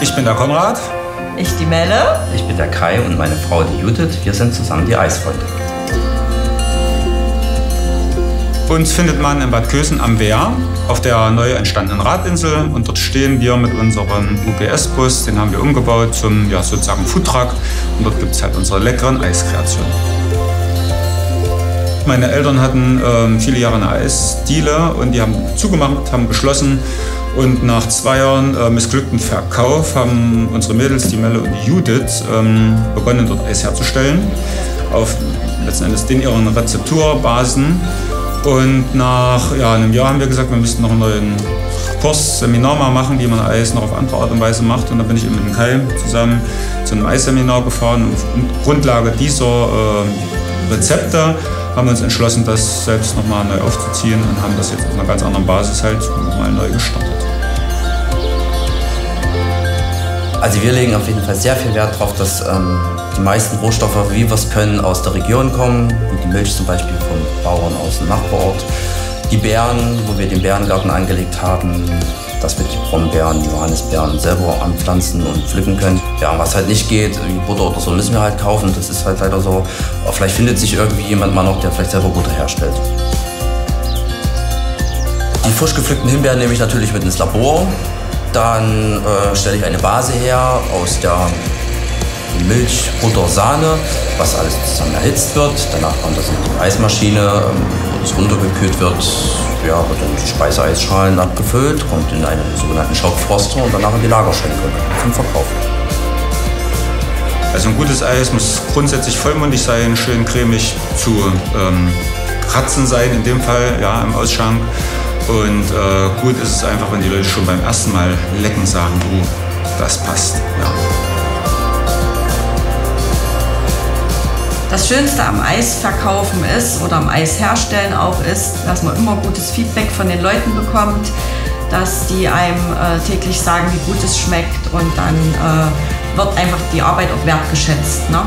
Ich bin der Konrad. Ich die Melle. Ich bin der Kai und meine Frau die Judith. Wir sind zusammen die Eisfreunde. Uns findet man in Bad Kösen am Wehr auf der neu entstandenen Radinsel und dort stehen wir mit unserem UPS-Bus, den haben wir umgebaut zum ja, sozusagen Foodtruck und dort gibt es halt unsere leckeren Eiskreationen. Meine Eltern hatten ähm, viele Jahre eine Eisdiele und die haben zugemacht, haben geschlossen und nach zwei Jahren äh, missglückten Verkauf haben unsere Mädels, die Melle und die Judith, ähm, begonnen dort Eis herzustellen auf letzten Endes den ihren Rezepturbasen und nach ja, einem Jahr haben wir gesagt, wir müssten noch einen neuen Kurs, Seminar mal machen, wie man Eis noch auf andere Art und Weise macht. Und da bin ich mit dem Kai zusammen zu einem Eisseminar gefahren. Und auf Grundlage dieser äh, Rezepte haben wir uns entschlossen, das selbst nochmal neu aufzuziehen und haben das jetzt auf einer ganz anderen Basis halt nochmal neu gestartet. Also wir legen auf jeden Fall sehr viel Wert darauf, dass ähm, die meisten Rohstoffe, wie wir es können, aus der Region kommen, wie die Milch zum Beispiel von Bauern aus dem Nachbarort. Die Beeren, wo wir den Bärengarten angelegt haben, dass wir die Brombeeren, Johannisbeeren selber anpflanzen und pflücken können. Ja, was halt nicht geht, wie Butter oder so, müssen wir halt kaufen. Das ist halt leider so. Aber vielleicht findet sich irgendwie jemand mal noch, der vielleicht selber Butter herstellt. Die frisch gepflückten Himbeeren nehme ich natürlich mit ins Labor. Dann äh, stelle ich eine Base her aus der Milch, Butter, Sahne, was alles zusammen erhitzt wird. Danach kommt das in die Eismaschine, ähm, das runtergekühlt wird. Ja, wird dann die Speiseeisschalen abgefüllt, kommt in einen sogenannten Schockfroster und danach in die Lagerschränke zum Verkauf. Also ein gutes Eis muss grundsätzlich vollmundig sein, schön cremig zu ähm, kratzen sein, in dem Fall ja im Ausschank. Und äh, gut ist es einfach, wenn die Leute schon beim ersten Mal lecken sagen, du, das passt. Ja. Das Schönste am Eisverkaufen ist oder am Eis herstellen auch ist, dass man immer gutes Feedback von den Leuten bekommt, dass die einem äh, täglich sagen, wie gut es schmeckt und dann äh, wird einfach die Arbeit auch wertgeschätzt. Ne?